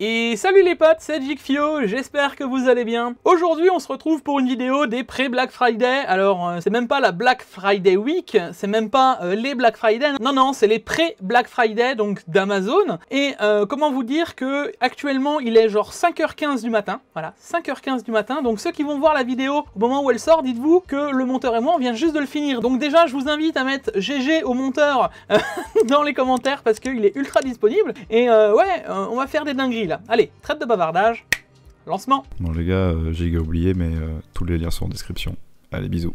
Et salut les potes, c'est Jigfio, j'espère que vous allez bien. Aujourd'hui on se retrouve pour une vidéo des pré-Black Friday. Alors euh, c'est même pas la Black Friday Week, c'est même pas euh, les Black Friday, non non c'est les pré-Black Friday donc d'Amazon. Et euh, comment vous dire que actuellement il est genre 5h15 du matin, voilà 5h15 du matin. Donc ceux qui vont voir la vidéo au moment où elle sort, dites-vous que le monteur et moi on vient juste de le finir. Donc déjà je vous invite à mettre GG au monteur dans les commentaires parce qu'il est ultra disponible. Et ouais on va faire des dingueries Allez, traite de bavardage, lancement. Bon les gars, euh, j'ai oublié, mais euh, tous les liens sont en description. Allez, bisous.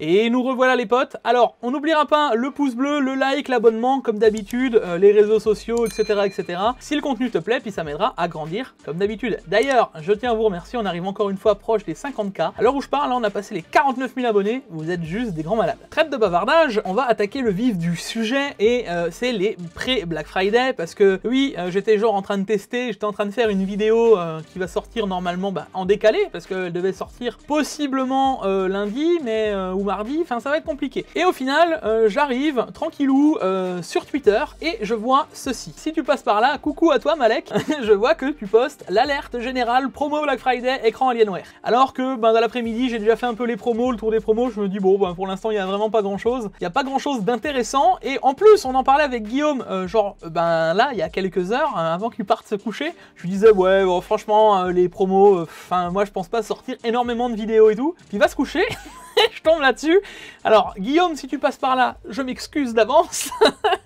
Et nous revoilà les potes. Alors, on n'oubliera pas le pouce bleu, le like, l'abonnement, comme d'habitude, euh, les réseaux sociaux, etc., etc. Si le contenu te plaît, puis ça m'aidera à grandir, comme d'habitude. D'ailleurs, je tiens à vous remercier, on arrive encore une fois proche des 50K. À l'heure où je parle, là, on a passé les 49 000 abonnés, vous êtes juste des grands malades. Traite de bavardage, on va attaquer le vif du sujet, et euh, c'est les pré-Black Friday, parce que, oui, euh, j'étais genre en train de tester, j'étais en train de faire une vidéo qui va sortir normalement bah, en décalé, parce qu'elle devait sortir possiblement lundi, mais mardi, enfin ça va être compliqué. Et au final, euh, j'arrive tranquillou euh, sur Twitter et je vois ceci. Si tu passes par là, coucou à toi Malek, je vois que tu postes l'alerte générale promo Black Friday écran Alienware. Alors que ben, dans l'après-midi, j'ai déjà fait un peu les promos, le tour des promos, je me dis bon, ben, pour l'instant, il n'y a vraiment pas grand-chose. Il n'y a pas grand-chose d'intéressant et en plus, on en parlait avec Guillaume, euh, genre ben là, il y a quelques heures, hein, avant qu'il parte se coucher, je lui disais ouais, franchement, les promos, moi je pense pas sortir énormément de vidéos et tout. Puis il va se coucher. je tombe là-dessus. Alors, Guillaume, si tu passes par là, je m'excuse d'avance.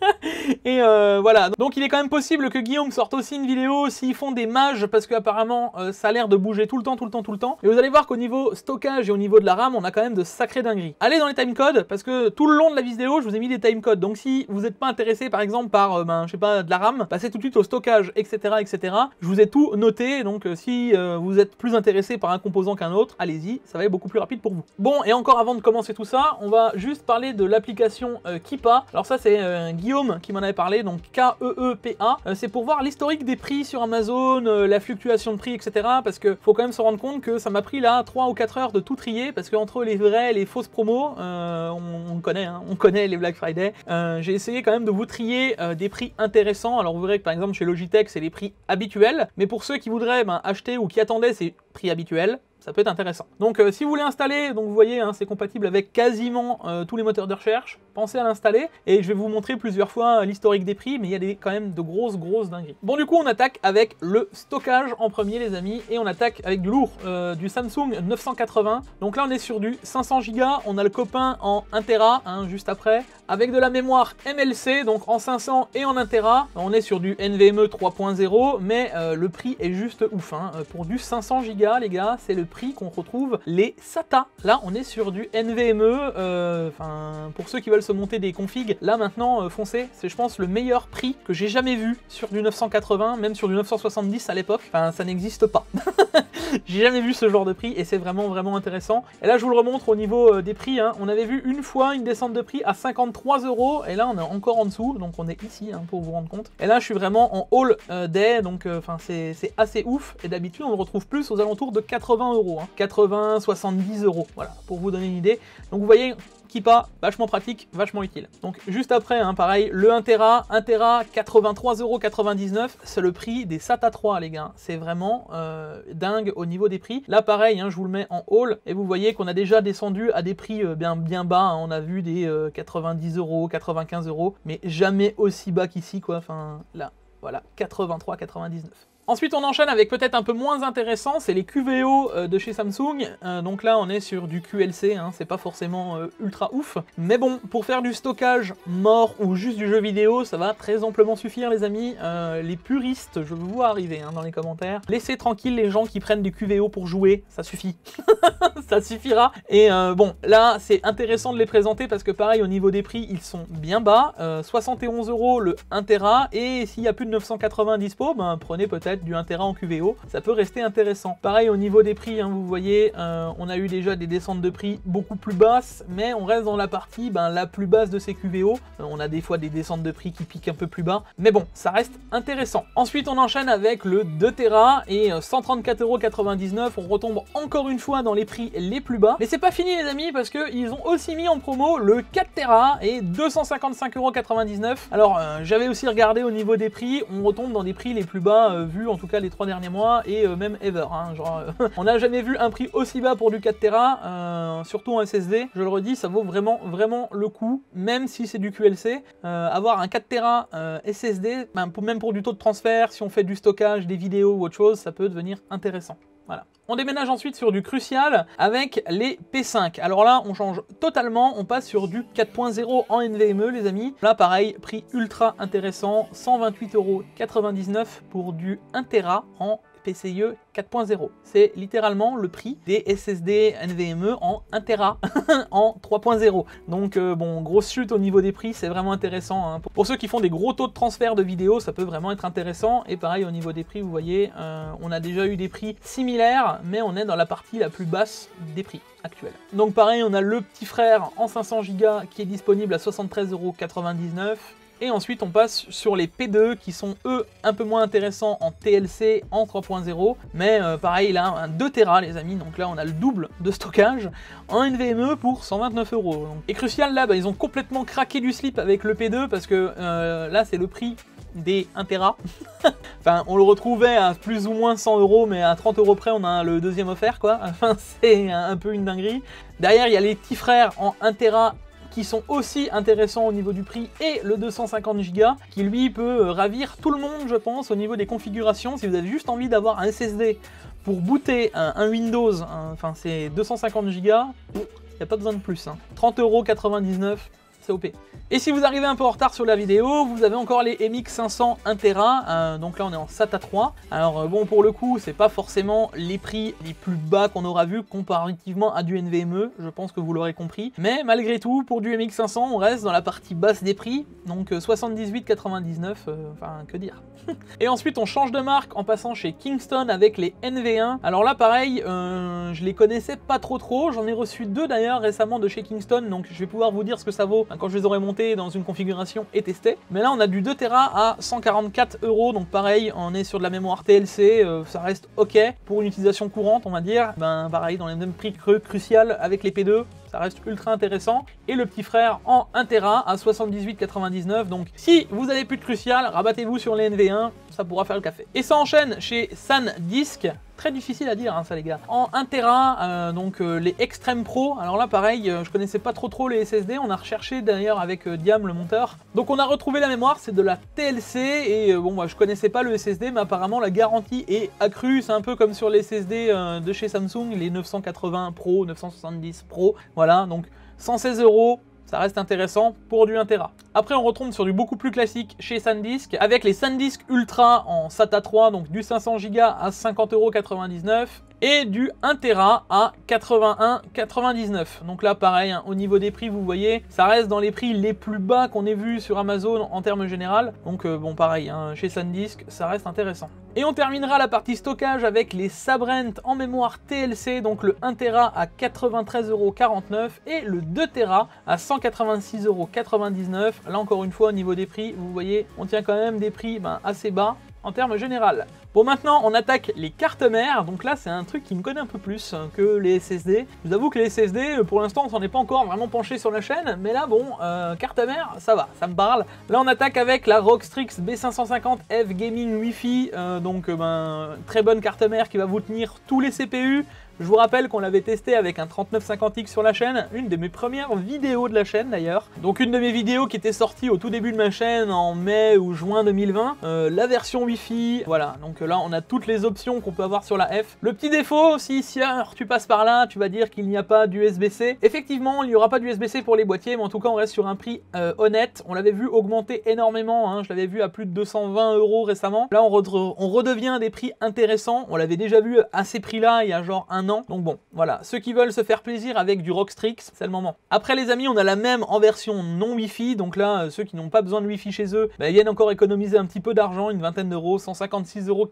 et euh, voilà, donc il est quand même possible que Guillaume sorte aussi une vidéo s'ils font des mages, parce qu'apparemment, euh, ça a l'air de bouger tout le temps, tout le temps, tout le temps. Et vous allez voir qu'au niveau stockage et au niveau de la RAM, on a quand même de sacrés dingueries. Allez dans les timecodes, parce que tout le long de la vidéo, je vous ai mis des timecodes. Donc si vous n'êtes pas intéressé, par exemple, par, euh, ben, je sais pas, de la RAM, passez tout de suite au stockage, etc., etc. Je vous ai tout noté, donc si vous êtes plus intéressé par un composant qu'un autre, allez-y, ça va être beaucoup plus rapide pour vous. Bon, et encore avant de commencer tout ça, on va juste parler de l'application euh, Kipa. Alors ça c'est euh, Guillaume qui m'en avait parlé, donc K-E-E-P-A. Euh, c'est pour voir l'historique des prix sur Amazon, la fluctuation de prix, etc. Parce que faut quand même se rendre compte que ça m'a pris là 3 ou 4 heures de tout trier, parce que entre les vrais et les fausses promos, on, connaît, hein, on connaît les Black Friday. J'ai essayé quand même de vous trier des prix intéressants. Alors vous verrez que par exemple chez Logitech c'est les prix habituels, mais pour ceux qui voudraient ben, acheter ou qui attendaient ces prix habituels, ça peut être intéressant. Donc euh, si vous voulez installer, donc vous voyez, hein, c'est compatible avec quasiment euh, tous les moteurs de recherche, pensez à l'installer, et je vais vous montrer plusieurs fois euh, l'historique des prix, mais il y a des, quand même de grosses, grosses dingueries. Bon du coup, on attaque avec le stockage en premier, les amis, et on attaque avec du lourd, du Samsung 980. Donc là, on est sur du 500 Go, on a le copain en 1 Tera, hein, juste après, avec de la mémoire MLC, donc en 500 et en 1 Tera. On est sur du NVMe 3.0, mais le prix est juste ouf. Hein. Pour du 500 Go, les gars, c'est le prix qu'on retrouve les SATA. Là, on est sur du NVMe. Euh, pour ceux qui veulent se monter des configs, là maintenant, euh, foncez. C'est, je pense, le meilleur prix que j'ai jamais vu sur du 980, même sur du 970 à l'époque. Enfin, ça n'existe pas. j'ai jamais vu ce genre de prix et c'est vraiment, vraiment intéressant. Et là, je vous le remontre au niveau euh, des prix. Hein. On avait vu une fois une descente de prix à 53 euros et là, on est encore en dessous. Donc, on est ici hein, pour vous rendre compte. Et là, je suis vraiment en all day. Donc, enfin, c'est assez ouf. Et d'habitude, on le retrouve plus aux alentours de 80 euros. 80, 70 euros, voilà, pour vous donner une idée. Donc vous voyez, Kipa, vachement pratique, vachement utile. Donc juste après, hein, pareil, le 1 Tera, 1 Tera, 83,99€, c'est le prix des SATA 3 les gars. C'est vraiment euh, dingue au niveau des prix. Là pareil, hein, je vous le mets en haul, et vous voyez qu'on a déjà descendu à des prix euh, bien, bien bas. Hein. On a vu des 90 euros, 95 euros, mais jamais aussi bas qu'ici, quoi. Enfin, là, voilà, 83,99. Ensuite, on enchaîne avec peut-être un peu moins intéressant, c'est les QVO euh, de chez Samsung. Euh, donc là, on est sur du QLC, hein, c'est pas forcément euh, ultra ouf. Mais bon, pour faire du stockage mort ou juste du jeu vidéo, ça va très amplement suffire, les amis. les puristes, je vous vois arriver hein, dans les commentaires. Laissez tranquille les gens qui prennent du QVO pour jouer, ça suffit. ça suffira. Et bon, là, c'est intéressant de les présenter parce que pareil, au niveau des prix, ils sont bien bas. 71 euros le 1 Tera, et s'il y a plus de 980 dispo, ben prenez peut-être du 1 Tera en QVO, ça peut rester intéressant. Pareil au niveau des prix, hein, vous voyez, euh, on a eu déjà des descentes de prix beaucoup plus basses, mais on reste dans la partie ben, la plus basse de ces QVO. Euh, on a des fois des descentes de prix qui piquent un peu plus bas, mais bon, ça reste intéressant. Ensuite, on enchaîne avec le 2 Tera et 134,99€. On retombe encore une fois dans les prix les plus bas. Mais c'est pas fini les amis parce qu'ils ont aussi mis en promo le 4 Tera et 255,99€. Alors euh, j'avais aussi regardé au niveau des prix, on retombe dans des prix les plus bas euh, en tout cas les trois derniers mois et euh, même ever. Hein. genre, on n'a jamais vu un prix aussi bas pour du 4 Tera, surtout en SSD. Je le redis, ça vaut vraiment vraiment le coup, même si c'est du QLC. avoir un 4 Tera SSD, même pour du taux de transfert, si on fait du stockage, des vidéos ou autre chose, ça peut devenir intéressant. Voilà. On déménage ensuite sur du crucial avec les P5. Alors là, on change totalement, on passe sur du 4.0 en NVMe, les amis. Là, pareil, prix ultra intéressant, 128,99€ pour du 1 Tera en PCIe 4.0. C'est littéralement le prix des SSD NVMe en 1 Tera en 3.0. Donc euh, bon, grosse chute au niveau des prix, c'est vraiment intéressant. Hein. Pour ceux qui font des gros taux de transfert de vidéos, ça peut vraiment être intéressant. Et pareil au niveau des prix, vous voyez, euh, on a déjà eu des prix similaires, mais on est dans la partie la plus basse des prix actuels. Donc pareil, on a le petit frère en 500 Go qui est disponible à 73,99€. Et ensuite, on passe sur les P2 qui sont eux un peu moins intéressants en TLC en 3.0. Mais euh, pareil, là, un 2 Tera, les amis. Donc là, on a le double de stockage en NVMe pour 129 euros. Et Crucial, là, bah, ils ont complètement craqué du slip avec le P2 parce que euh, là, c'est le prix des 1 Tera. enfin, on le retrouvait à plus ou moins 100 euros, mais à 30 euros près, on a le deuxième offert, quoi. Enfin, c'est un peu une dinguerie. Derrière, il y a les petits frères en 1 Tera qui sont aussi intéressants au niveau du prix et le 250 Go qui lui peut euh, ravir tout le monde je pense au niveau des configurations si vous avez juste envie d'avoir un SSD pour booter un, Windows, enfin c'est 250 Go, il n'y a pas besoin de plus. 30,99€, hein. Et si vous arrivez un peu en retard sur la vidéo, vous avez encore les MX 500 1 Tera, donc là on est en SATA 3. Alors euh, bon pour le coup c'est pas forcément les prix les plus bas qu'on aura vu comparativement à du NVMe, je pense que vous l'aurez compris. Mais malgré tout pour du MX 500 on reste dans la partie basse des prix, donc 78,99, euh, euh, enfin que dire. Et ensuite on change de marque en passant chez Kingston avec les NV1. Alors là pareil, je les connaissais pas trop trop, j'en ai reçu deux d'ailleurs récemment de chez Kingston, donc je vais pouvoir vous dire ce que ça vaut quand je les aurai montés dans une configuration et testé. Mais là, on a du 2 Tera à 144 euros, donc pareil, on est sur de la mémoire TLC, euh, ça reste ok pour une utilisation courante, on va dire. Ben pareil, dans les mêmes prix cru crucial avec les P2, ça reste ultra intéressant. Et le petit frère en 1 Tera à 78,99. Donc si vous avez plus de crucial, rabattez-vous sur les NV1, ça pourra faire le café. Et ça enchaîne chez SanDisk. Très difficile à dire hein, ça les gars. En 1 Tera, euh, donc euh, les Extreme Pro. Alors là pareil, euh, je connaissais pas trop trop les SSD. On a recherché d'ailleurs avec Diam le monteur. Donc on a retrouvé la mémoire, c'est de la TLC. Et bon moi je connaissais pas le SSD, mais apparemment la garantie est accrue. C'est un peu comme sur les SSD de chez Samsung, les 980 Pro, 970 Pro. Voilà, donc 116 euros ça reste intéressant pour du 1 Tera. Après, on retombe sur du beaucoup plus classique chez SanDisk, avec les SanDisk Ultra en SATA 3, donc du 500 Go à 50,99€ et du 1 Tera à 81,99. Donc là pareil, hein, au niveau des prix, vous voyez, ça reste dans les prix les plus bas qu'on ait vu sur Amazon en termes général. Donc euh, bon pareil, hein, chez SanDisk, ça reste intéressant. Et on terminera la partie stockage avec les Sabrent en mémoire TLC, donc le 1 Tera à 93,49€ et le 2 Tera à 186,99€. Là encore une fois au niveau des prix, vous voyez, on tient quand même des prix ben, assez bas en termes général. Bon maintenant on attaque les cartes mères, donc là c'est un truc qui me connaît un peu plus que les SSD. Je vous avoue que les SSD pour l'instant on s'en est pas encore vraiment penché sur la chaîne, mais là bon, euh, carte mère ça va, ça me parle. Là on attaque avec la Rockstrix B550F Gaming Wi-Fi, euh, donc euh, ben, très bonne carte mère qui va vous tenir tous les CPU, je vous rappelle qu'on l'avait testé avec un 3950X sur la chaîne, une de mes premières vidéos de la chaîne d'ailleurs. Donc une de mes vidéos qui était sortie au tout début de ma chaîne en mai ou juin 2020, euh, la version Wi-Fi, voilà. Donc là on a toutes les options qu'on peut avoir sur la F. Le petit défaut, si, si tu passes par là, tu vas dire qu'il n'y a pas d'USB-C. Effectivement, il n'y aura pas d'USB-C pour les boîtiers, mais en tout cas on reste sur un prix euh, honnête. On l'avait vu augmenter énormément, hein. je l'avais vu à plus de 220 euros récemment. Là on, redevient à des prix intéressants, on l'avait déjà vu à ces prix-là il y a genre un Donc bon, voilà, ceux qui veulent se faire plaisir avec du Rockstrix, c'est le moment. Après les amis, on a la même en version non Wi-Fi, donc là, euh, ceux qui n'ont pas besoin de Wi-Fi chez eux, bah, ils viennent encore économiser un petit peu d'argent, une vingtaine d'euros, 156,99 euros.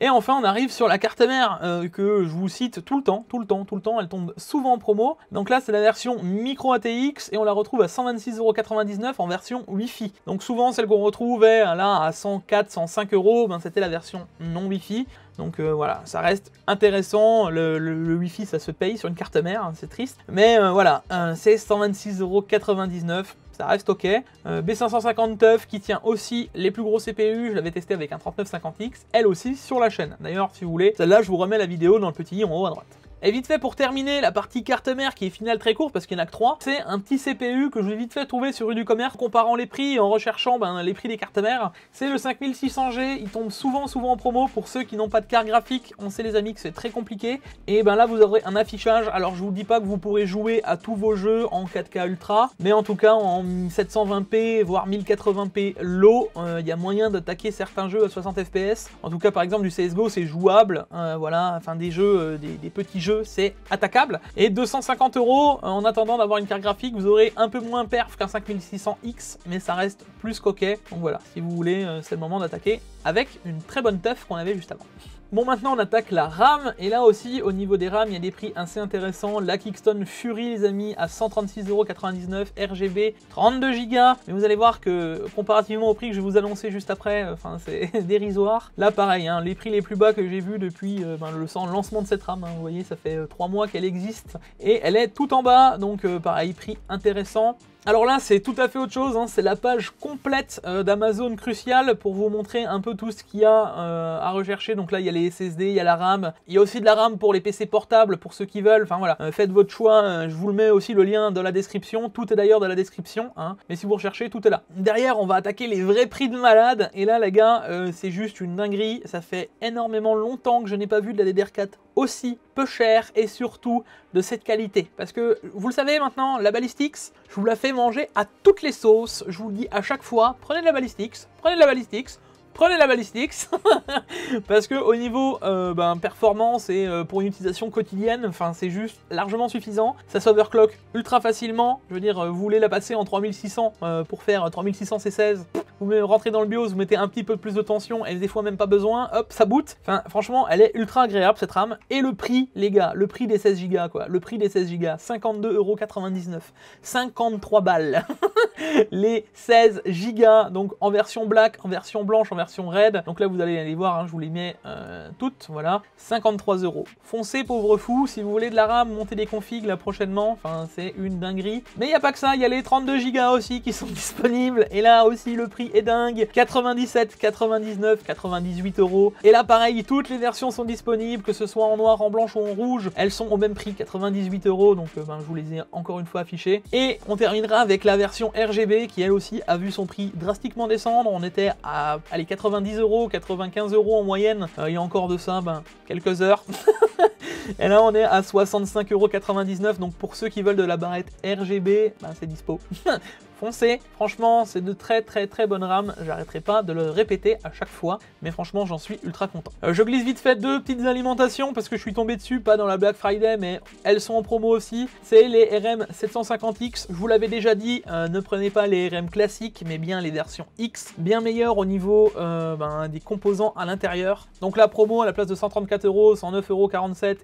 Et enfin, on arrive sur la carte mère euh, que je vous cite tout le temps, tout le temps, tout le temps, elle tombe souvent en promo. Donc là, c'est la version micro ATX et on la retrouve à 126,99€ en version Wi-Fi. Donc souvent, celle qu'on retrouvait là à 104, 105 euros, ben, c'était la version non Wi-Fi. Donc euh, voilà, ça reste intéressant. Le, Wi-Fi, ça se paye sur une carte mère, hein, c'est triste. Mais euh, voilà, c'est 126,99€. Ça reste ok. Euh, B550 TUF qui tient aussi les plus gros CPU. Je l'avais testé avec un 3950X. Elle aussi sur la chaîne. D'ailleurs, si vous voulez, celle-là, je vous remets la vidéo dans le petit i en haut à droite. Et vite fait pour terminer la partie carte mère qui est finale très courte parce qu'il n'y en a que 3, c'est un petit CPU que je vais vite fait trouver sur du commerce comparant les prix en recherchant ben, les prix des cartes mères. C'est le 5600G, il tombe souvent souvent en promo pour ceux qui n'ont pas de carte graphique, on sait les amis que c'est très compliqué. Et ben là vous aurez un affichage, alors je vous dis pas que vous pourrez jouer à tous vos jeux en 4K Ultra, mais en tout cas en 720p voire 1080p low, euh, il y a moyen d'attaquer certains jeux à 60 fps. En tout cas par exemple du CSGO c'est jouable, euh, voilà, enfin des jeux, euh, des, des petits jeux c'est attaquable. Et 250 euros, en attendant d'avoir une carte graphique, vous aurez un peu moins perf qu'un 5600X, mais ça reste plus coquet. Donc voilà, si vous voulez, euh, c'est le moment d'attaquer avec une très bonne teuf qu'on avait juste avant. Bon, maintenant on attaque la RAM, et là aussi, au niveau des RAM, il y a des prix assez intéressants. La Kingston Fury, les amis, à 136,99€, RGB, 32Go. Mais vous allez voir que, comparativement au prix que je vais vous annoncer juste après, euh, c'est dérisoire. Là, pareil, hein, les prix les plus bas que j'ai vus depuis euh, ben, le lancement de cette RAM, hein, vous voyez, ça fait 3 euh, mois qu'elle existe, et elle est tout en bas, donc pareil, prix intéressant. Alors là, c'est tout à fait autre chose, hein. c'est la page complète d'Amazon Crucial pour vous montrer un peu tout ce qu'il y a à rechercher. Donc là, il y a les SSD, il y a la RAM, il y a aussi de la RAM pour les PC portables, pour ceux qui veulent, enfin voilà, euh, faites votre choix, euh, je vous le mets aussi le lien dans la description, tout est d'ailleurs dans la description, hein. mais si vous recherchez, tout est là. Derrière, on va attaquer les vrais prix de malade, et là les gars, euh, c'est juste une dinguerie, ça fait énormément longtemps que je n'ai pas vu de la DDR4 aussi peu cher et surtout de cette qualité. Parce que vous le savez maintenant, la Ballistix, je vous la fais manger à toutes les sauces. Je vous le dis à chaque fois, prenez de la Ballistix, prenez de la Ballistix, prenez la Ballistix parce que au niveau euh, ben, performance et euh, pour une utilisation quotidienne, enfin c'est juste largement suffisant. Ça s'overclock ultra facilement. Je veux dire, euh, vous voulez la passer en 3600 pour faire 3600 C16. Vous rentrez dans le BIOS, vous mettez un petit peu plus de tension, et des fois même pas besoin, hop, ça boot. Enfin, franchement, elle est ultra agréable cette RAM. Et le prix, les gars, le prix des 16 Go, quoi. Le prix des 16 Go, 52,99€. 53 balles. les 16 Go, donc en version black, en version blanche, en version raid. Donc là, vous allez aller voir, hein, je vous les mets euh, toutes, voilà. 53 euros. Foncez, pauvre fou, si vous voulez de la RAM, montez des configs là prochainement. Enfin, c'est une dinguerie. Mais il n'y a pas que ça, il y a les 32 Go aussi qui sont disponibles. Et là aussi, le prix est dingue. 97, 99, 98 euros. Et là, pareil, toutes les versions sont disponibles, que ce soit en noir, en blanche ou en rouge. Elles sont au même prix, 98 euros. Donc, euh, ben, je vous les ai encore une fois affichées. Et on terminera avec la version RGB qui, elle aussi, a vu son prix drastiquement descendre. On était à, allez, 90 euros, 95 euros en moyenne. Il y a encore de ça, ben, quelques heures. Et là, on est à 65,99 euros. Donc, pour ceux qui veulent de la barrette RGB, ben, c'est dispo. foncez. Franchement, c'est de très très très bonnes rames. J'arrêterai pas de le répéter à chaque fois, mais franchement, j'en suis ultra content. Euh, je glisse vite fait deux petites alimentations parce que je suis tombé dessus, pas dans la Black Friday, mais elles sont en promo aussi. C'est les RM 750X. Je vous l'avais déjà dit, euh, ne prenez pas les RM classiques, mais bien les versions X, bien meilleures au niveau euh, ben, des composants à l'intérieur. Donc la promo à la place de 134 euros, 109,47 euros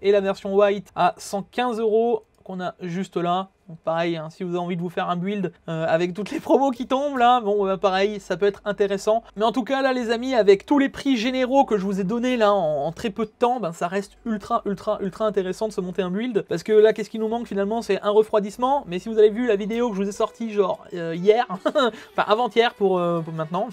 et la version white à 115 euros qu'on a juste là pareil, hein, si vous avez envie de vous faire un build euh, avec toutes les promos qui tombent là, bon bah, pareil, ça peut être intéressant. Mais en tout cas là les amis, avec tous les prix généraux que je vous ai donnés là en, très peu de temps, ben, ça reste ultra ultra ultra intéressant de se monter un build. Parce que là qu'est-ce qui nous manque finalement c'est un refroidissement. Mais si vous avez vu la vidéo que je vous ai sortie genre euh, hier, enfin avant-hier pour, euh, maintenant,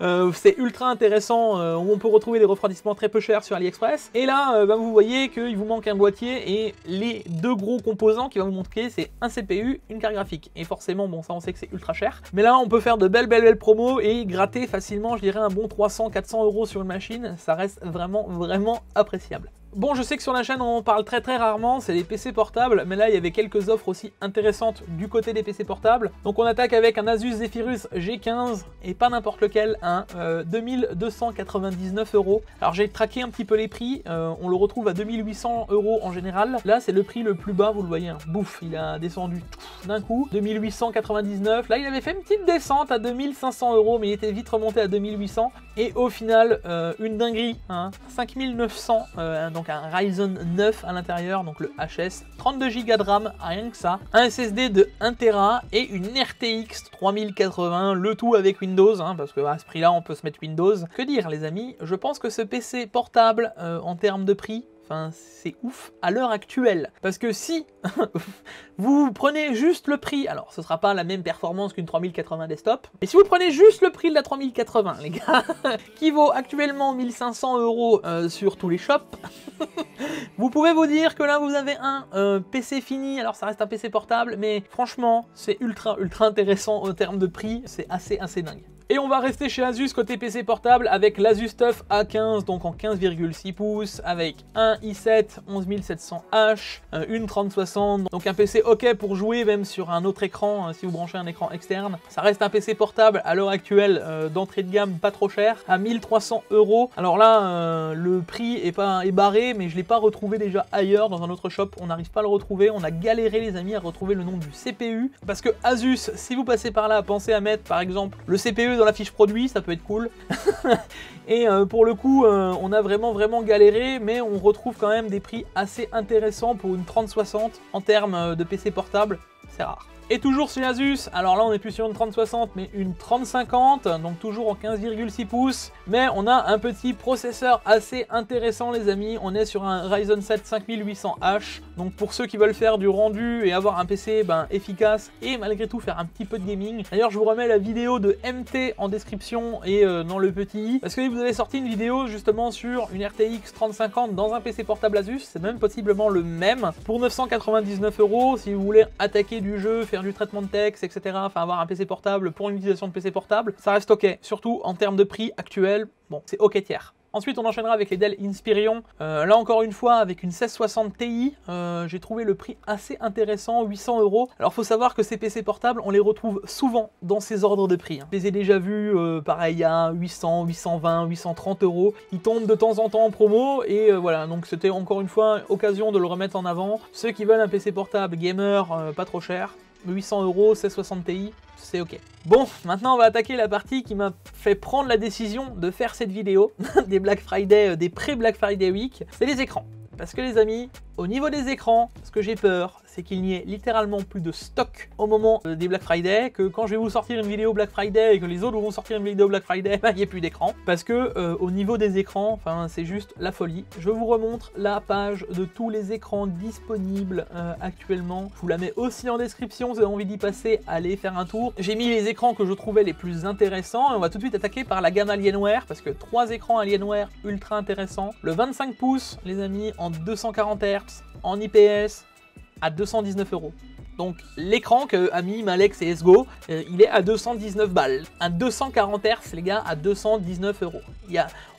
c'est ultra intéressant où on peut retrouver des refroidissements très peu chers sur AliExpress. Et là ben, vous voyez qu'il vous manque un boîtier et les deux gros composants qui va vous montrer c'est un CPU, une carte graphique. Et forcément, bon, ça on sait que c'est ultra cher. Mais là, on peut faire de belles, belles, belles promos et gratter facilement, je dirais, un bon 300-400 euros sur une machine. Ça reste vraiment, vraiment appréciable. Bon, je sais que sur la chaîne on parle très très rarement, c'est les PC portables, mais là il y avait quelques offres aussi intéressantes du côté des PC portables. Donc on attaque avec un Asus Zephyrus G15 et pas n'importe lequel, hein, 2299 euros. Alors j'ai traqué un petit peu les prix, euh, on le retrouve à 2800 euros en général. Là c'est le prix le plus bas, vous le voyez, hein. bouf, il a descendu d'un coup, 2899. Là il avait fait une petite descente à 2500 euros, mais il était vite remonté à 2800. Et au final, euh, une dinguerie, hein, 5900, euh, donc un Ryzen 9 à l'intérieur, donc le HS, 32 Go de RAM, rien que ça, un SSD de 1 Tera et une RTX 3080, le tout avec Windows, hein, parce que à ce prix-là, on peut se mettre Windows. Que dire, les amis? Je pense que ce PC portable, euh, en termes de prix, C'est ouf à l'heure actuelle. Parce que si vous prenez juste le prix, alors ce sera pas la même performance qu'une 3080 desktop, mais si vous prenez juste le prix de la 3080, les gars, qui vaut actuellement 1500 euros euh, sur tous les shops, vous pouvez vous dire que là vous avez un euh, PC fini, alors ça reste un PC portable, mais franchement, c'est ultra ultra intéressant en termes de prix, c'est assez assez dingue. Et on va rester chez Asus côté PC portable avec l'Asus TUF A15, donc en 15,6 pouces, avec un i7 11700H, une 3060, donc un PC ok pour jouer même sur un autre écran, hein, si vous branchez un écran externe. Ça reste un PC portable à l'heure actuelle euh, d'entrée de gamme pas trop cher, à 1300 euros. Alors là, euh, le prix est, pas, est barré, mais je l'ai pas retrouvé déjà ailleurs dans un autre shop, on n'arrive pas à le retrouver, on a galéré les amis à retrouver le nom du CPU, parce que Asus, si vous passez par là, pensez à mettre par exemple le CPU dans la fiche produit, ça peut être cool. et euh, pour le coup, euh, on a vraiment vraiment galéré, mais on retrouve quand même des prix assez intéressants pour une 3060 en termes euh, de PC portable, c'est rare. Et toujours sur Asus, alors là on est plus sur une 3060 mais une 3050, donc toujours en 15,6 pouces, mais on a un petit processeur assez intéressant les amis, on est sur un Ryzen 7 5800H, donc pour ceux qui veulent faire du rendu et avoir un PC ben, efficace et malgré tout faire un petit peu de gaming. D'ailleurs je vous remets la vidéo de MT en description et euh, dans le petit i, parce que vous avez sorti une vidéo justement sur une RTX 3050 dans un PC portable Asus, c'est même possiblement le même, pour 999 euros si vous voulez attaquer du jeu, faire du traitement de texte, etc. Enfin, avoir un PC portable pour une utilisation de PC portable, ça reste ok. Surtout en termes de prix actuel, bon, c'est ok tiers. Ensuite, on enchaînera avec les Dell Inspirion. Euh, là, encore une fois, avec une 1660 Ti, euh, j'ai trouvé le prix assez intéressant, 800 euros. Alors, faut savoir que ces PC portables, on les retrouve souvent dans ces ordres de prix. Hein. Je les ai déjà vus, euh, pareil, à 800, 820, 830 euros. Ils tombent de temps en temps en promo, et voilà, donc c'était encore une fois occasion de le remettre en avant. Ceux qui veulent un PC portable gamer, pas trop cher, 800 euros, 1660 Ti, c'est ok. Bon, maintenant on va attaquer la partie qui m'a fait prendre la décision de faire cette vidéo des Black Friday, euh, des pré-Black Friday Week, c'est les écrans. Parce que les amis, au niveau des écrans, ce que j'ai peur, c'est qu'il n'y ait littéralement plus de stock au moment euh, des Black Friday, que quand je vais vous sortir une vidéo Black Friday et que les autres vont sortir une vidéo Black Friday, bah, il n'y ait plus d'écran. Parce que euh, au niveau des écrans, c'est juste la folie. Je vous remontre la page de tous les écrans disponibles euh, actuellement. Je vous la mets aussi en description, si vous avez envie d'y passer, allez faire un tour. J'ai mis les écrans que je trouvais les plus intéressants et on va tout de suite attaquer par la gamme Alienware parce que trois écrans Alienware ultra intéressants. Le 25 pouces, les amis, en 240 Hz, en IPS, à 219 euros. Donc l'écran que a mis Malex et Esgo, euh, il est à 219 balles. Un 240 Hz, les gars, à 219 euros.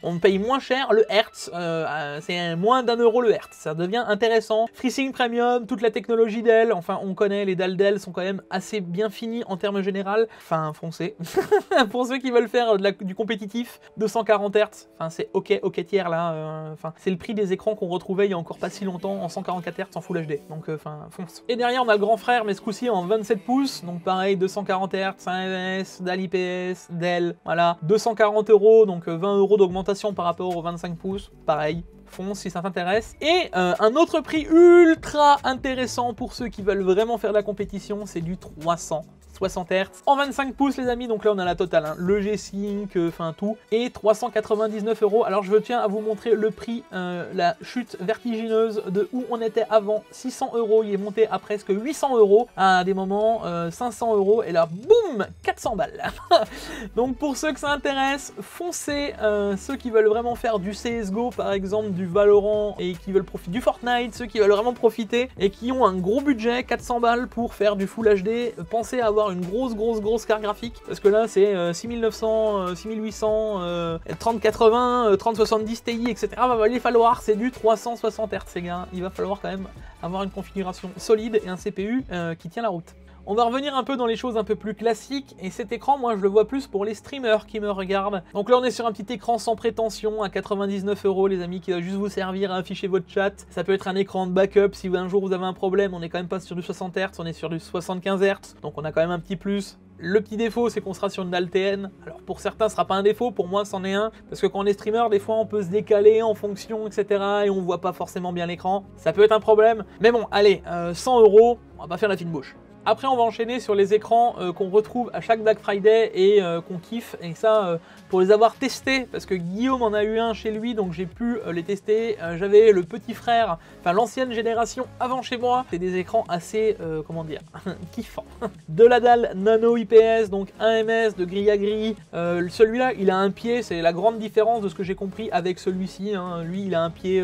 On paye moins cher le Hertz, euh, c'est moins d'un euro le Hertz, ça devient intéressant. FreeSync Premium, toute la technologie Dell, enfin on connaît, les dalles Dell sont quand même assez bien finis en termes général, enfin foncez. Pour ceux qui veulent faire du compétitif, 240 Hz, enfin c'est ok, ok tiers là, euh, enfin c'est le prix des écrans qu'on retrouvait il y a encore pas si longtemps en 144 Hz en Full HD, donc euh, enfin fonce. Et derrière on a le grand frère, mais ce coup-ci en 27 pouces, donc pareil 240 Hz, 1 ms, IPS, Dell, voilà, 240 euros, donc 20 euros d'augmentation par rapport aux 25 pouces, pareil, fonce si ça t'intéresse. Et euh, un autre prix ultra intéressant pour ceux qui veulent vraiment faire la compétition, c'est du 300 60 Hz en 25 pouces les amis. Donc là on a la totale hein. le G-Sync euh, enfin tout et 399 euros. Alors je tiens à vous montrer le prix euh, la chute vertigineuse de où on était avant. 600 euros il est monté à presque 800 euros à des moments 500 euh, euros. Et là boum 400 balles. Donc pour ceux que ça intéresse foncez ceux qui veulent vraiment faire du CSGO par exemple du Valorant et qui veulent profiter du Fortnite ceux qui veulent vraiment profiter et qui ont un gros budget 400 balles pour faire du Full HD pensez à avoir grosse, grosse, grosse carte graphique. Parce que là, c'est euh, 6900, 6800, 3080, 3070 Ti, etc. Va il falloir, c'est du 360 Hz, les gars. Il va falloir quand même avoir une configuration solide et un CPU euh, qui tient la route. On va revenir un peu dans les choses un peu plus classiques, et cet écran, moi, je le vois plus pour les streamers qui me regardent. Donc là, on est sur un petit écran sans prétention, à 99 euros, les amis, qui va juste vous servir à afficher votre chat. Ça peut être un écran de backup, si un jour vous avez un problème, on est quand même pas sur du 60 Hz, on est sur du 75 Hz, donc on a quand même un petit plus. Le petit défaut, c'est qu'on sera sur une dalle TN. Alors pour certains, ce sera pas un défaut, pour moi, c'en est un. Parce que quand on est streamer, des fois, on peut se décaler en fonction, etc. Et on voit pas forcément bien l'écran. Ça peut être un problème. Mais bon, allez, 100 euh, euros, on va pas faire la fine bouche. Après, on va enchaîner sur les écrans euh, qu'on retrouve à chaque Black Friday et euh, qu'on kiffe. Et ça, euh, pour les avoir testés, parce que Guillaume en a eu un chez lui, donc j'ai pu les tester. J'avais le petit frère, enfin l'ancienne génération avant chez moi. C'est des écrans assez, comment dire, kiffants. De la dalle nano IPS, donc 1 ms de gris à gris. Celui-là, il a un pied, c'est la grande différence de ce que j'ai compris avec celui-ci. Hein. Lui, il a un pied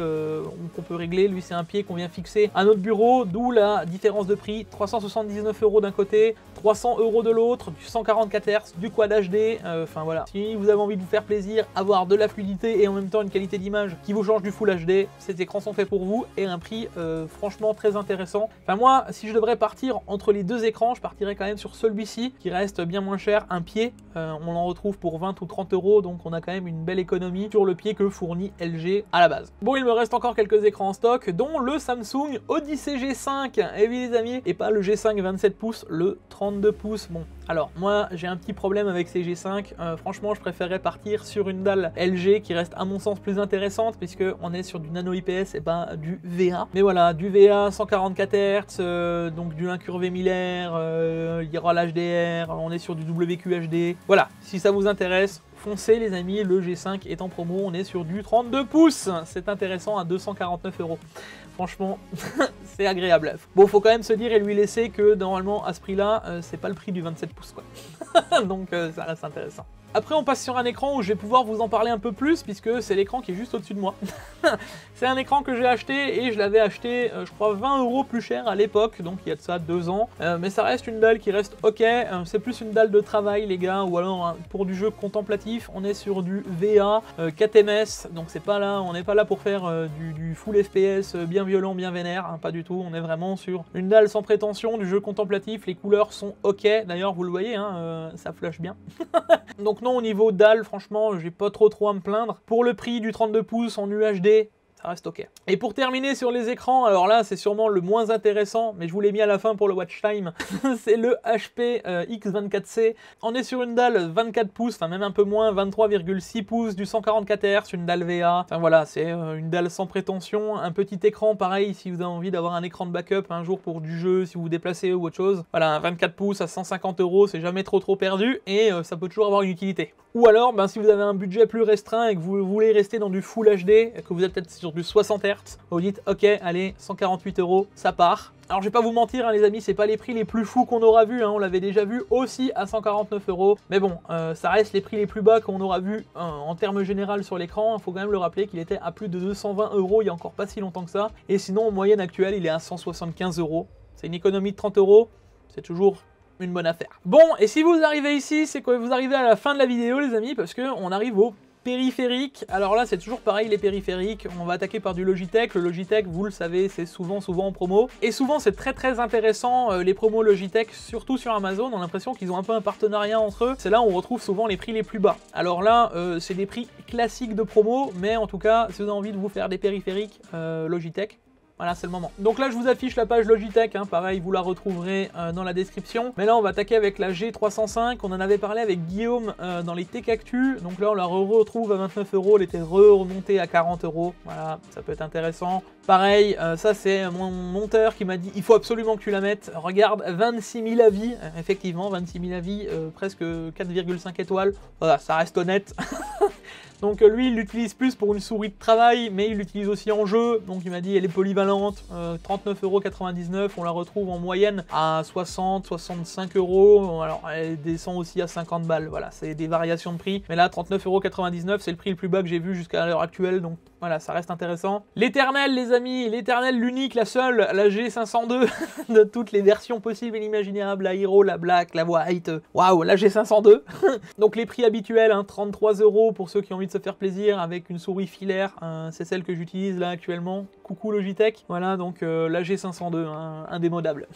qu'on peut régler. Lui, c'est un pied qu'on vient fixer à notre bureau, d'où la différence de prix. 379 euros d'un côté, 300 euros de l'autre, du 144 Hz, du quad HD, euh, enfin voilà. Si vous avez envie de vous faire plaisir, avoir de la fluidité et en même temps une qualité d'image qui vous change du Full HD, ces écrans sont faits pour vous et un prix euh, franchement très intéressant. Enfin moi, si je devrais partir entre les deux écrans, je partirais quand même sur celui-ci qui reste bien moins cher, un pied. Euh, on en retrouve pour 20 ou 30 euros, donc on a quand même une belle économie sur le pied que fournit LG à la base. Bon, il me reste encore quelques écrans en stock, dont le Samsung Odyssey G5, et oui les amis, et pas le G5 27 pouces, le 32 pouces. Bon, alors moi j'ai un petit problème avec ces G5. Euh, franchement, je préférerais partir sur une dalle LG qui reste à mon sens plus intéressante puisque on est sur du nano IPS et pas du VA. Mais voilà, du VA 144 Hz, donc du incurvé Miller, euh, il y aura l'HDR, on est sur du WQHD. Voilà, si ça vous intéresse, foncez les amis, le G5 est en promo, on est sur du 32 pouces, c'est intéressant à 249 euros. Franchement, c'est agréable. Bon, faut quand même se dire et lui laisser que normalement à ce prix-là, euh, c'est pas le prix du 27 pouces quoi. Donc euh, ça reste intéressant. Après, on passe sur un écran où je vais pouvoir vous en parler un peu plus, puisque c'est l'écran qui est juste au-dessus de moi. c'est un écran que j'ai acheté, et je l'avais acheté, euh, je crois, 20 euros plus cher à l'époque, donc il y a de ça deux ans. Euh, mais ça reste une dalle qui reste ok, euh, c'est plus une dalle de travail, les gars, ou alors hein, pour du jeu contemplatif, on est sur du VA, 4ms, donc c'est pas là, on n'est pas là pour faire du, full FPS bien violent, bien vénère, hein, pas du tout, on est vraiment sur une dalle sans prétention, du jeu contemplatif, les couleurs sont ok, d'ailleurs vous le voyez, hein, ça flush bien. donc non, au niveau dalle, franchement, j'ai pas trop trop à me plaindre. Pour le prix du 32 pouces en UHD, ça reste ok. Et pour terminer sur les écrans, alors là c'est sûrement le moins intéressant, mais je vous l'ai mis à la fin pour le watch time, c'est le HP euh, X24C. On est sur une dalle 24 pouces, enfin même un peu moins, 23,6 pouces, du 144 Hz, une dalle VA. Enfin voilà, c'est euh, une dalle sans prétention, un petit écran pareil si vous avez envie d'avoir un écran de backup un jour pour du jeu, si vous vous déplacez ou autre chose. Voilà, un 24 pouces à 150 euros, c'est jamais trop trop perdu et euh, ça peut toujours avoir une utilité. Ou alors, ben, si vous avez un budget plus restreint et que vous voulez rester dans du Full HD, que vous êtes peut-être sur du 60 Hz, vous dites ok, allez, 148 euros, ça part. Alors je vais pas vous mentir hein, les amis, c'est pas les prix les plus fous qu'on aura vu, hein. on l'avait déjà vu aussi à 149 euros. Mais bon, euh, ça reste les prix les plus bas qu'on aura vu euh, en termes général sur l'écran. Il faut quand même le rappeler qu'il était à plus de 220 euros il y a encore pas si longtemps que ça. Et sinon en moyenne actuelle il est à 175 euros. C'est une économie de 30 euros, c'est toujours une bonne affaire. Bon, et si vous arrivez ici, c'est que vous arrivez à la fin de la vidéo les amis, parce qu'on arrive au Périphérique, alors là c'est toujours pareil les périphériques, on va attaquer par du Logitech, le Logitech vous le savez c'est souvent souvent en promo, et souvent c'est très très intéressant euh, les promos Logitech, surtout sur Amazon, on a l'impression qu'ils ont un peu un partenariat entre eux, c'est là où on retrouve souvent les prix les plus bas. Alors là euh, c'est des prix classiques de promo, mais en tout cas si vous avez envie de vous faire des périphériques euh, Logitech, voilà, c'est le moment. Donc là, je vous affiche la page Logitech, hein, pareil, vous la retrouverez euh, dans la description. Mais là, on va attaquer avec la G305. On en avait parlé avec Guillaume euh, dans les Tech Actu. Donc là, on la retrouve à 29 euros. Elle était remontée à 40 euros. Voilà, ça peut être intéressant. Pareil, euh, ça c'est mon monteur qui m'a dit il faut absolument que tu la mettes. Regarde, 26 000 avis, effectivement, 26 000 avis, presque 4,5 étoiles. Voilà, ça reste honnête. Donc lui, il l'utilise plus pour une souris de travail, mais il l'utilise aussi en jeu. Donc il m'a dit, elle est polyvalente, 39,99€. Euh, on la retrouve en moyenne à 60, 65 euros. Alors elle descend aussi à 50 balles. Voilà, c'est des variations de prix. Mais là, 39,99€, c'est le prix le plus bas que j'ai vu jusqu'à l'heure actuelle. Donc Voilà, ça reste intéressant. L'éternel, les amis, l'éternel, l'unique, la seule, la G502 de toutes les versions possibles et imaginables, la Hero, la Black, la White. Waouh, la G502. Donc les prix habituels, hein, 33 euros pour ceux qui ont envie de se faire plaisir avec une souris filaire. hein, c'est celle que j'utilise là actuellement. Coucou Logitech. Voilà, donc euh, la G502, hein, indémodable.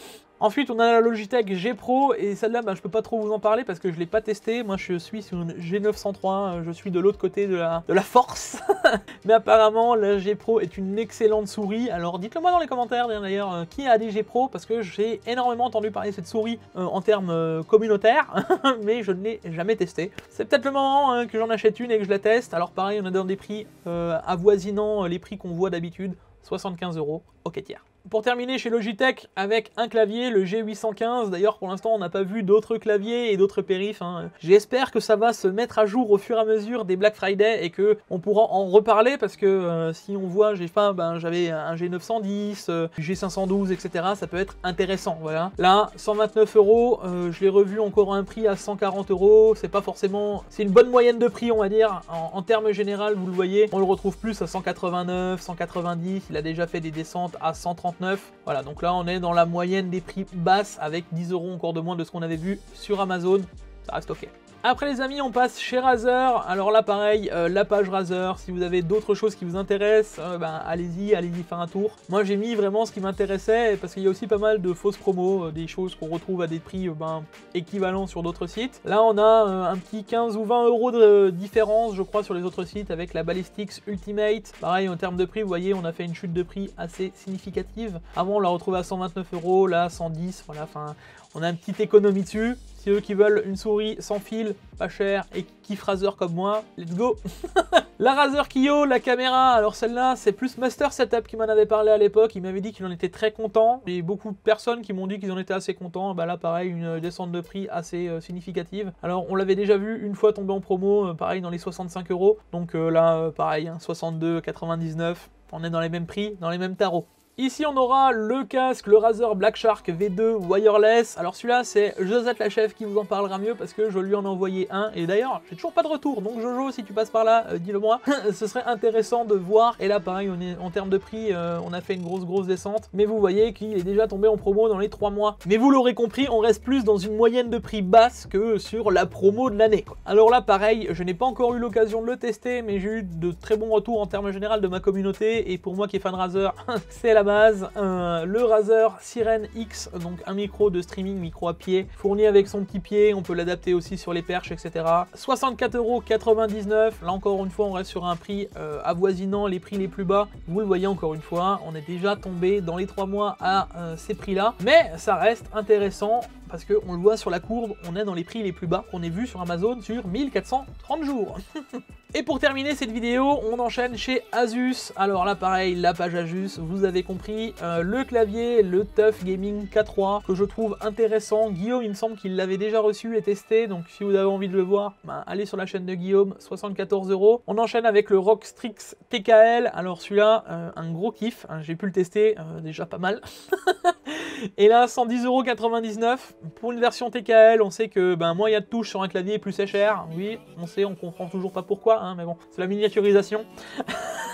Ensuite, on a la Logitech G Pro et celle-là, bah, je peux pas trop vous en parler parce que je l'ai pas testée. Moi, je suis sur une G903, euh, je suis de l'autre côté de la, de la force. Mais apparemment, la G Pro est une excellente souris. Alors, dites-le moi dans les commentaires d'ailleurs, euh, qui a des G Pro parce que j'ai énormément entendu parler de cette souris euh, en termes communautaires, mais je ne l'ai jamais testée. C'est peut-être le moment hein, que j'en achète une et que je la teste. Alors, pareil, on a dans des prix avoisinant les prix qu'on voit d'habitude. 75 euros au tiers. Pour terminer chez Logitech avec un clavier, le G815. D'ailleurs, pour l'instant, on n'a pas vu d'autres claviers et d'autres périphes. hein. J'espère que ça va se mettre à jour au fur et à mesure des Black Friday et que on pourra en reparler parce que euh, si on voit, j'ai pas, ben, j'avais un G910, euh, G512, etc. Ça peut être intéressant. Voilà. Là, 129 euros. euh, Je l'ai revu encore à un prix à 140 euros. C'est pas forcément, c'est une bonne moyenne de prix, on va dire. En, termes général, vous le voyez, on le retrouve plus à 189, 190. Il a déjà fait des descentes à 139. Voilà, donc là on est dans la moyenne des prix basses avec 10 euros encore de moins de ce qu'on avait vu sur Amazon. Ça reste ok. Après les amis, on passe chez Razer. Alors là pareil, euh, la page Razer, si vous avez d'autres choses qui vous intéressent, euh, ben, allez-y, allez-y faire un tour. Moi j'ai mis vraiment ce qui m'intéressait parce qu'il y a aussi pas mal de fausses promos, euh, des choses qu'on retrouve à des prix ben, équivalents sur d'autres sites. Là on a un petit 15 ou 20 euros de différence je crois sur les autres sites avec la Ballistics Ultimate. Pareil en termes de prix, vous voyez on a fait une chute de prix assez significative. Avant on l'a retrouvé à 129 euros, là 110, voilà, enfin on a une petite économie dessus. Si eux qui veulent une souris sans fil, pas cher et qui Razer comme moi, let's go La Razer Kiyo, la caméra, alors celle-là c'est plus Master Setup qui m'en avait parlé à l'époque, il m'avait dit qu'il en était très content, et beaucoup de personnes qui m'ont dit qu'ils en étaient assez contents, bah là pareil une descente de prix assez euh, significative. Alors on l'avait déjà vu une fois tomber en promo, euh, pareil dans les 65 euros, donc euh, là pareil, hein, 62,99, on est dans les mêmes prix, dans les mêmes tarots. Ici, on aura le casque, le Razer Black Shark V2 wireless. Alors celui-là, c'est Josette la chef qui vous en parlera mieux parce que je lui en ai envoyé un. Et d'ailleurs, j'ai toujours pas de retour. Donc Jojo, si tu passes par là, euh, dis-le moi. Ce serait intéressant de voir. Et là, pareil, on est en termes de prix, euh, on a fait une grosse grosse descente. Mais vous voyez qu'il est déjà tombé en promo dans les 3 mois. Mais vous l'aurez compris, on reste plus dans une moyenne de prix basse que sur la promo de l'année. Alors là, pareil, je n'ai pas encore eu l'occasion de le tester, mais j'ai eu de très bons retours en termes général de ma communauté. Et pour moi qui est fan Razer, c'est la base. Le Razer Sirene X, donc un micro de streaming, micro à pied, fourni avec son petit pied. On peut l'adapter aussi sur les perches, etc. 64,99€. Là encore une fois, on reste sur un prix euh, avoisinant les prix les plus bas. Vous le voyez encore une fois, on est déjà tombé dans les 3 mois à euh, ces prix-là. Mais ça reste intéressant parce qu'on le voit sur la courbe, on est dans les prix les plus bas qu'on ait vu sur Amazon sur 1430 jours. Et pour terminer cette vidéo, on enchaîne chez Asus. Alors là pareil, la page Asus, vous avez compris, euh, le clavier, le TUF Gaming K3, que je trouve intéressant. Guillaume, il me semble qu'il l'avait déjà reçu et testé, donc si vous avez envie de le voir, ben, allez sur la chaîne de Guillaume, 74 euros. On enchaîne avec le Rockstrix TKL. Alors celui-là, euh, un gros kiff, hein, j'ai pu le tester, euh, déjà pas mal. Et là, 110,99€ pour une version TKL. On sait que ben, moins il y a de touches sur un clavier, plus c'est cher. Oui, on sait, on comprend toujours pas pourquoi, hein, mais bon, c'est la miniaturisation.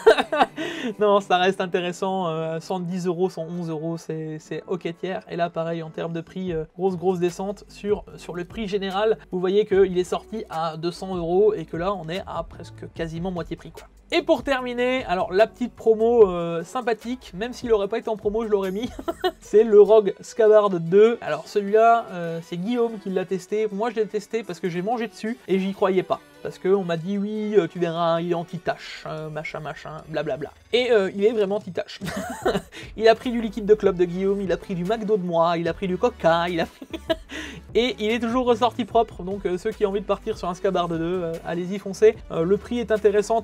non, ça reste intéressant. euh, 110 euros, 111 euros, c'est ok tiers. Et là, pareil, en termes de prix, euh, grosse, grosse descente sur, sur le prix général. Vous voyez qu'il est sorti à 200 euros et que là, on est à presque quasiment moitié prix. Et pour terminer, alors la petite promo euh, sympathique, même s'il n'aurait pas été en promo, je l'aurais mis, c'est le Rogue Scabbard 2. Alors celui-là, euh, c'est Guillaume qui l'a testé. Moi, je l'ai testé parce que j'ai mangé dessus et j'y croyais pas. Parce qu'on m'a dit oui, euh, tu verras, il est anti-tache, euh, machin, machin, blablabla. Et il est vraiment anti-tache. il a pris du liquide de club de Guillaume, il a pris du McDo de moi, il a pris du Coca, il a pris... Et il est toujours ressorti propre, donc ceux qui ont envie de partir sur un Scabbard 2, euh, allez-y foncez. Le prix est intéressant,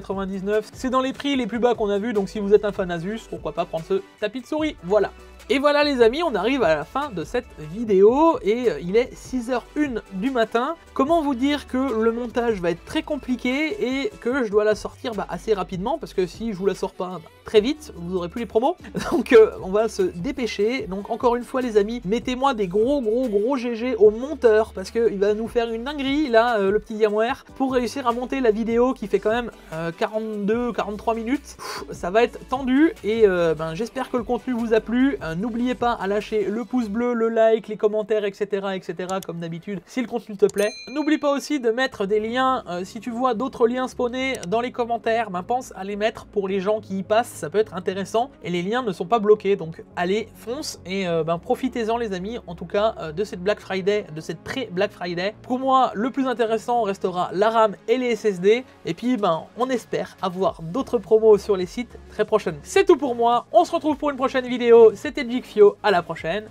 39,99€. C'est dans les prix les plus bas qu'on a vu, donc si vous êtes un fan Asus, pourquoi pas prendre ce tapis de souris. Voilà. Et voilà les amis, on arrive à la fin de cette vidéo et euh, il est 6h01 du matin. Comment vous dire que le montage va être très compliqué et que je dois la sortir bah, assez rapidement? Parce que si je vous la sors pas bah, très vite, vous aurez plus les promos. Donc euh, on va se dépêcher. Donc encore une fois les amis, mettez-moi des gros gros gros GG au monteur parce qu'il va nous faire une dinguerie là, euh, le petit VMware, pour réussir à monter la vidéo qui fait quand même 42-43 minutes. ça va être tendu et ben, j'espère que le contenu vous a plu. N'oubliez pas à lâcher le pouce bleu, le like, les commentaires, etc. etc. comme d'habitude, si le contenu te plaît. N'oublie pas aussi de mettre des liens, euh, si tu vois d'autres liens spawner dans les commentaires, ben pense à les mettre pour les gens qui y passent, ça peut être intéressant. Et les liens ne sont pas bloqués, donc allez, fonce et euh, ben, profitez-en les amis, en tout cas euh, de cette Black Friday, de cette pré-Black Friday. Pour moi, le plus intéressant restera la RAM et les SSD. Et puis, ben, on espère avoir d'autres promos sur les sites très prochaine. C'est tout pour moi, on se retrouve pour une prochaine vidéo, c'était Jigfio, à la prochaine,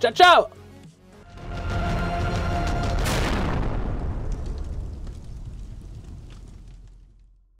ciao ciao.